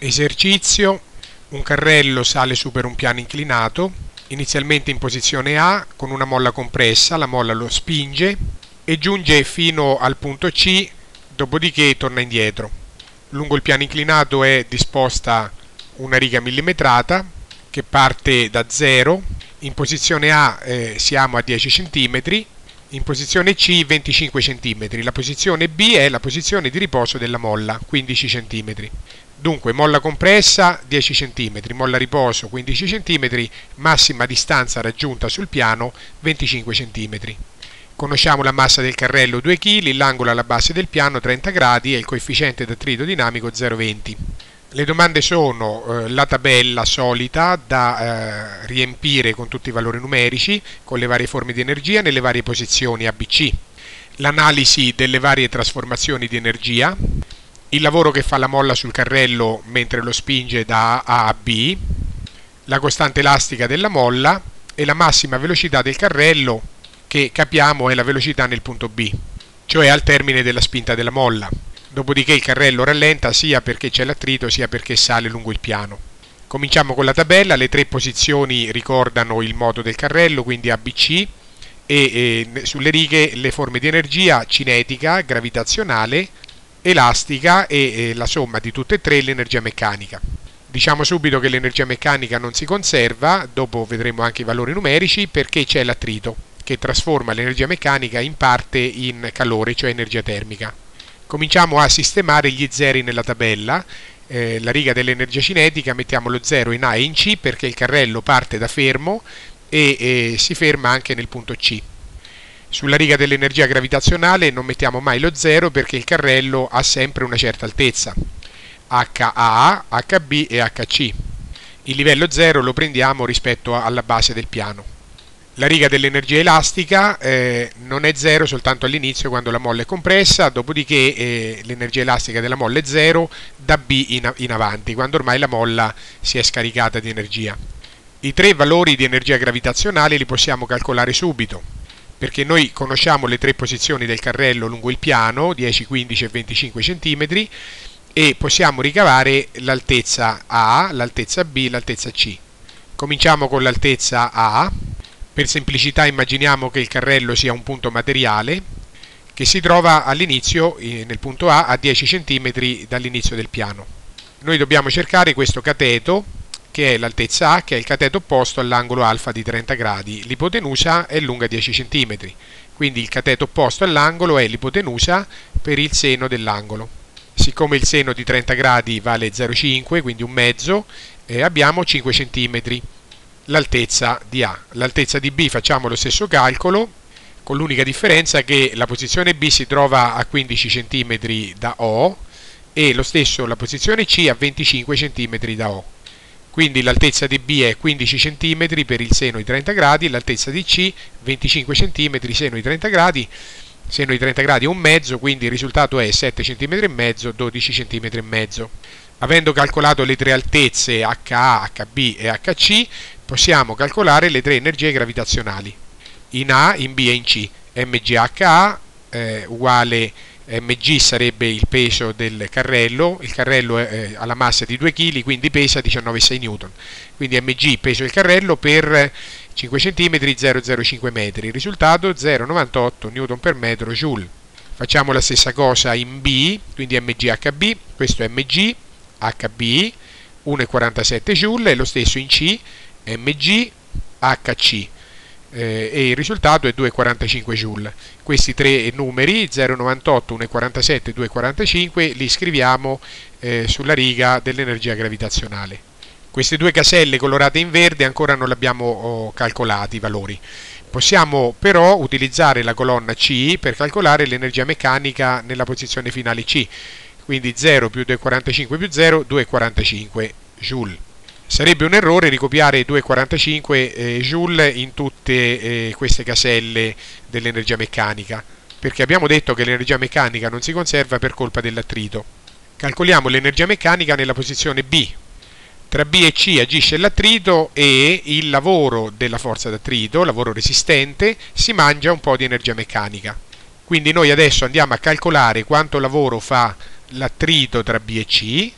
Esercizio. Un carrello sale su per un piano inclinato, inizialmente in posizione A con una molla compressa, la molla lo spinge e giunge fino al punto C, dopodiché torna indietro. Lungo il piano inclinato è disposta una riga millimetrata che parte da 0, in posizione A eh, siamo a 10 cm, in posizione C 25 cm, la posizione B è la posizione di riposo della molla, 15 cm. Dunque molla compressa 10 cm, molla riposo 15 cm, massima distanza raggiunta sul piano 25 cm. Conosciamo la massa del carrello 2 kg, l'angolo alla base del piano 30 gradi e il coefficiente d'attrito dinamico 0,20. Le domande sono eh, la tabella solita da eh, riempire con tutti i valori numerici, con le varie forme di energia nelle varie posizioni ABC, l'analisi delle varie trasformazioni di energia, il lavoro che fa la molla sul carrello mentre lo spinge da A a B, la costante elastica della molla e la massima velocità del carrello che capiamo è la velocità nel punto B, cioè al termine della spinta della molla. Dopodiché il carrello rallenta sia perché c'è l'attrito sia perché sale lungo il piano. Cominciamo con la tabella, le tre posizioni ricordano il modo del carrello, quindi ABC, e, e sulle righe le forme di energia cinetica, gravitazionale, elastica e, e la somma di tutte e tre l'energia meccanica. Diciamo subito che l'energia meccanica non si conserva, dopo vedremo anche i valori numerici, perché c'è l'attrito, che trasforma l'energia meccanica in parte in calore, cioè energia termica. Cominciamo a sistemare gli zeri nella tabella. Eh, la riga dell'energia cinetica mettiamo lo 0 in A e in C perché il carrello parte da fermo e, e si ferma anche nel punto C. Sulla riga dell'energia gravitazionale non mettiamo mai lo 0 perché il carrello ha sempre una certa altezza, HA, HB e HC. Il livello 0 lo prendiamo rispetto alla base del piano. La riga dell'energia elastica eh, non è zero soltanto all'inizio quando la molla è compressa, dopodiché eh, l'energia elastica della molla è zero da B in, in avanti, quando ormai la molla si è scaricata di energia. I tre valori di energia gravitazionale li possiamo calcolare subito, perché noi conosciamo le tre posizioni del carrello lungo il piano, 10, 15 e 25 cm, e possiamo ricavare l'altezza A, l'altezza B, l'altezza C. Cominciamo con l'altezza A, per semplicità immaginiamo che il carrello sia un punto materiale che si trova all'inizio, eh, nel punto A, a 10 cm dall'inizio del piano. Noi dobbiamo cercare questo cateto, che è l'altezza A, che è il cateto opposto all'angolo alfa di 30 gradi. L'ipotenusa è lunga 10 cm, quindi il cateto opposto all'angolo è l'ipotenusa per il seno dell'angolo. Siccome il seno di 30 gradi vale 0,5, quindi un mezzo, eh, abbiamo 5 cm l'altezza di A. L'altezza di B facciamo lo stesso calcolo, con l'unica differenza che la posizione B si trova a 15 cm da O e lo stesso la posizione C a 25 cm da O. Quindi l'altezza di B è 15 cm per il seno di 30 gradi, l'altezza di C 25 cm seno di 30 gradi, seno di 30 gradi è un mezzo, quindi il risultato è 7 cm e mezzo, 12 cm e mezzo. Avendo calcolato le tre altezze HA, HB e HC, possiamo calcolare le tre energie gravitazionali in A, in B e in C. MGHA eh, uguale mg sarebbe il peso del carrello, il carrello ha la massa di 2 kg, quindi pesa 19,6 N. Quindi mg peso del carrello per 5 cm 0,05 metri. Risultato 0,98 N per metro joule. Facciamo la stessa cosa in B, quindi mg questo è mg, hb 1,47 joule e lo stesso in C mg hc eh, e il risultato è 2,45 joule. Questi tre numeri 0,98, 1,47 2,45 li scriviamo eh, sulla riga dell'energia gravitazionale. Queste due caselle colorate in verde ancora non le abbiamo oh, calcolati i valori. Possiamo però utilizzare la colonna C per calcolare l'energia meccanica nella posizione finale C, quindi 0 più 2,45 più 0, 2,45 joule. Sarebbe un errore ricopiare 2,45 eh, joule in tutte eh, queste caselle dell'energia meccanica, perché abbiamo detto che l'energia meccanica non si conserva per colpa dell'attrito. Calcoliamo l'energia meccanica nella posizione B. Tra B e C agisce l'attrito e il lavoro della forza d'attrito, lavoro resistente, si mangia un po' di energia meccanica. Quindi noi adesso andiamo a calcolare quanto lavoro fa l'attrito tra B e C,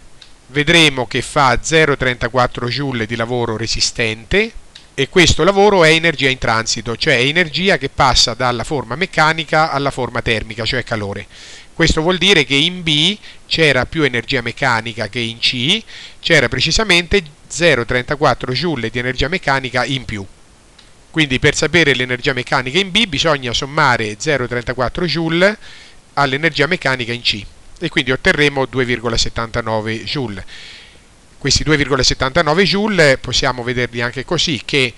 vedremo che fa 0,34 joule di lavoro resistente e questo lavoro è energia in transito, cioè energia che passa dalla forma meccanica alla forma termica, cioè calore. Questo vuol dire che in B c'era più energia meccanica che in C, c'era precisamente 0,34 joule di energia meccanica in più. Quindi per sapere l'energia meccanica in B bisogna sommare 0,34 joule all'energia meccanica in C e quindi otterremo 2,79 joule. Questi 2,79 joule possiamo vederli anche così che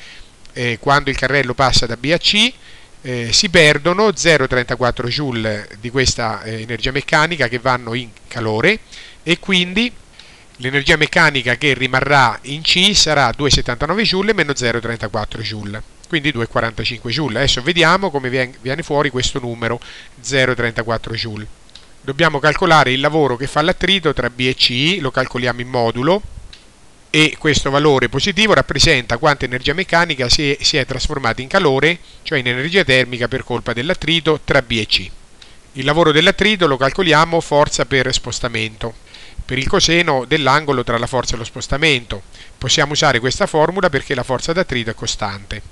eh, quando il carrello passa da B a C eh, si perdono 0,34 joule di questa eh, energia meccanica che vanno in calore e quindi l'energia meccanica che rimarrà in C sarà 2,79 joule meno 0,34 joule. Quindi 2,45 joule. Adesso vediamo come viene fuori questo numero 0,34 joule dobbiamo calcolare il lavoro che fa l'attrito tra B e C, lo calcoliamo in modulo e questo valore positivo rappresenta quanta energia meccanica si è, si è trasformata in calore, cioè in energia termica per colpa dell'attrito tra B e C. Il lavoro dell'attrito lo calcoliamo forza per spostamento, per il coseno dell'angolo tra la forza e lo spostamento. Possiamo usare questa formula perché la forza d'attrito è costante.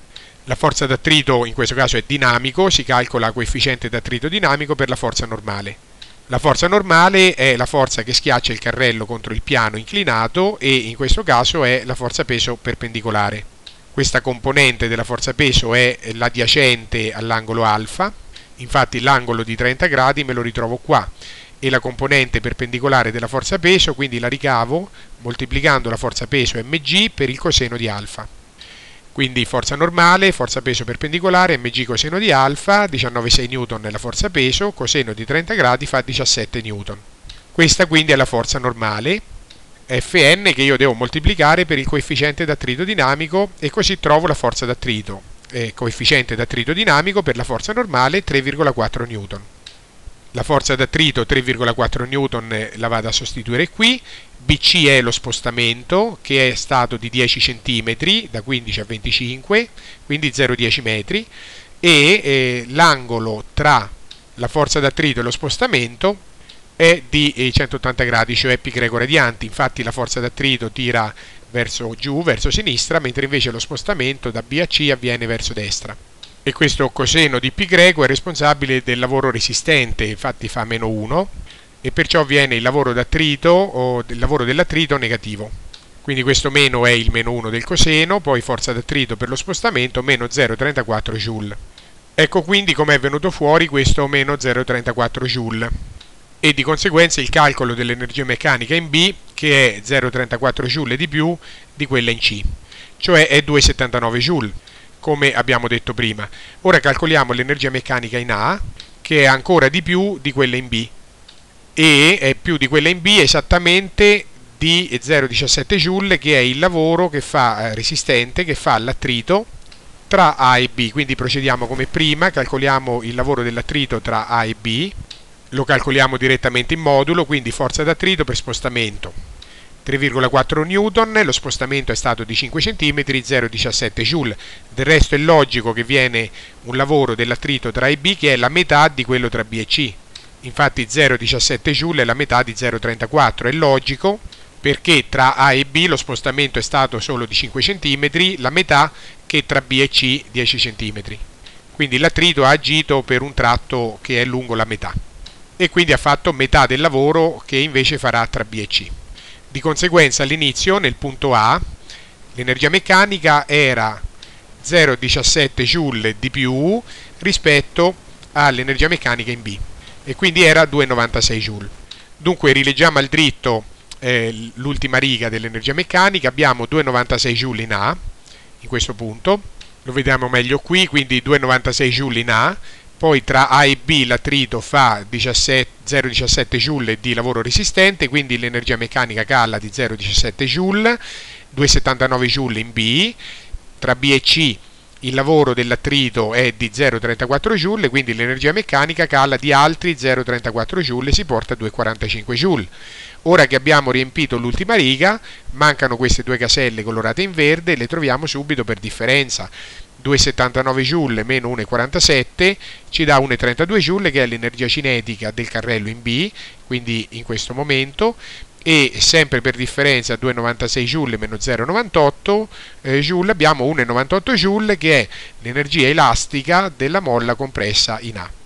La forza d'attrito in questo caso è dinamico, si calcola coefficiente d'attrito dinamico per la forza normale. La forza normale è la forza che schiaccia il carrello contro il piano inclinato e in questo caso è la forza peso perpendicolare. Questa componente della forza peso è l'adiacente all'angolo alfa, infatti l'angolo di 30 gradi me lo ritrovo qua e la componente perpendicolare della forza peso quindi la ricavo moltiplicando la forza peso mg per il coseno di alfa. Quindi forza normale, forza peso perpendicolare, mg coseno di alfa, 19,6 N è la forza peso, coseno di 30 gradi fa 17 N. Questa quindi è la forza normale, Fn che io devo moltiplicare per il coefficiente d'attrito dinamico e così trovo la forza d'attrito. Eh, coefficiente d'attrito dinamico per la forza normale 3,4 N. La forza d'attrito 3,4 N la vado a sostituire qui, BC è lo spostamento che è stato di 10 cm da 15 a 25, quindi 0,10 metri, e eh, l'angolo tra la forza d'attrito e lo spostamento è di 180 eh, gradi, cioè pi greco radianti, infatti la forza d'attrito tira verso giù, verso sinistra, mentre invece lo spostamento da B a C avviene verso destra. E questo coseno di greco è responsabile del lavoro resistente, infatti fa meno 1, e perciò viene il lavoro d'attrito o il lavoro dell'attrito negativo. Quindi questo meno è il meno 1 del coseno, poi forza d'attrito per lo spostamento meno 0,34 joule. Ecco quindi come è venuto fuori questo meno 0,34 joule e di conseguenza il calcolo dell'energia meccanica in B che è 0,34 joule di più di quella in C, cioè è 2,79 joule come abbiamo detto prima. Ora calcoliamo l'energia meccanica in A che è ancora di più di quella in B. E è più di quella in B esattamente di 0,17 joule che è il lavoro che fa eh, resistente che fa l'attrito tra A e B. Quindi procediamo come prima calcoliamo il lavoro dell'attrito tra A e B lo calcoliamo direttamente in modulo quindi forza d'attrito per spostamento 3,4 Newton, lo spostamento è stato di 5 cm, 0,17 joule. Del resto è logico che viene un lavoro dell'attrito tra A e B che è la metà di quello tra B e C infatti 0,17 joule è la metà di 0,34, è logico perché tra A e B lo spostamento è stato solo di 5 cm, la metà che tra B e C 10 cm. Quindi l'attrito ha agito per un tratto che è lungo la metà e quindi ha fatto metà del lavoro che invece farà tra B e C. Di conseguenza all'inizio nel punto A l'energia meccanica era 0,17 joule di più rispetto all'energia meccanica in B e quindi era 2,96 joule. Dunque rileggiamo al dritto eh, l'ultima riga dell'energia meccanica, abbiamo 2,96 joule in A, in questo punto, lo vediamo meglio qui, quindi 2,96 joule in A, poi tra A e B l'attrito fa 0,17 joule di lavoro resistente, quindi l'energia meccanica cala di 0,17 joule, 2,79 joule in B, tra B e C il lavoro dell'attrito è di 0,34 joule, quindi l'energia meccanica cala di altri 0,34 joule e si porta a 2,45 joule. Ora che abbiamo riempito l'ultima riga, mancano queste due caselle colorate in verde, le troviamo subito per differenza. 2,79 joule meno 1,47 ci dà 1,32 joule che è l'energia cinetica del carrello in B, quindi in questo momento, e sempre per differenza 2,96 joule meno 0,98 eh, joule abbiamo 1,98 joule che è l'energia elastica della molla compressa in A.